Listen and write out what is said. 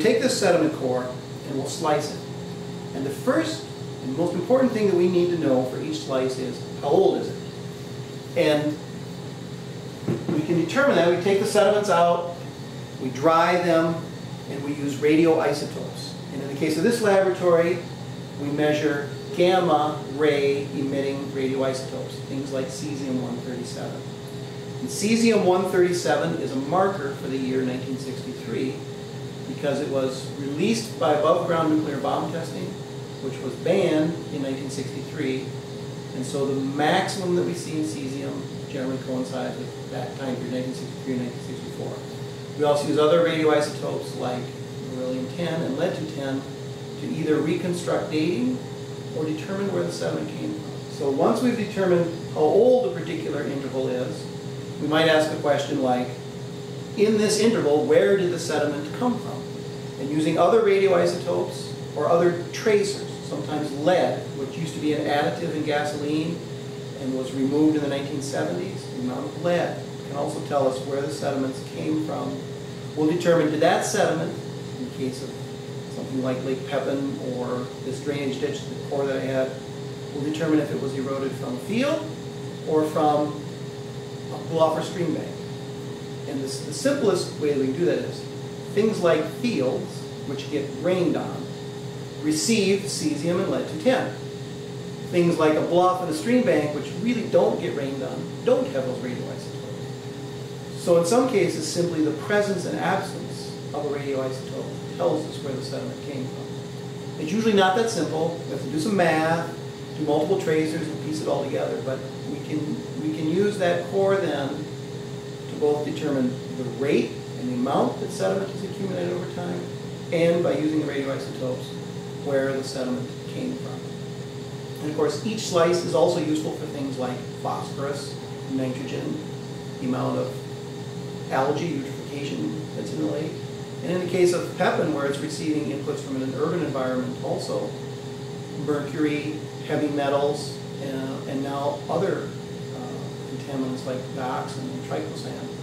this sediment core and we'll slice it. And the first and most important thing that we need to know for each slice is how old is it? And we can determine that. We take the sediments out, we dry them, and we use radioisotopes. And in the case of this laboratory, we measure gamma ray emitting radioisotopes, things like cesium-137. And cesium-137 is a marker for the year 1963 because it was released by above ground nuclear bomb testing, which was banned in 1963. And so the maximum that we see in cesium generally coincides with that time period, 1963 and 1964. We also use other radioisotopes like beryllium-10 and lead-210 to either reconstruct dating or determine where the sediment came from. So once we've determined how old a particular interval is, we might ask a question like, in this interval, where did the sediment come from? And using other radioisotopes or other tracers, sometimes lead, which used to be an additive in gasoline and was removed in the 1970s, the amount of lead can also tell us where the sediments came from. We'll determine did that sediment, in the case of something like Lake Pepin or this drainage ditch, the core that I had, we'll determine if it was eroded from a field or from a bluff or stream bank. And this, the simplest way we do that is things like fields, which get rained on, receive cesium and lead-210. Things like a bluff and a stream bank, which really don't get rained on, don't have those radioisotopes. So in some cases, simply the presence and absence of a radioisotope tells us where the sediment came from. It's usually not that simple. We have to do some math, do multiple tracers, and piece it all together. But we can, we can use that core then to both determine the rate and the amount that sediment has accumulated over time, and by using the radioisotopes, where the sediment came from. And of course, each slice is also useful for things like phosphorus, nitrogen, the amount of algae eutrophication that's in the lake. And in the case of Pepin, where it's receiving inputs from an urban environment also, mercury, heavy metals, uh, and now other uh, contaminants like dioxin and triclosan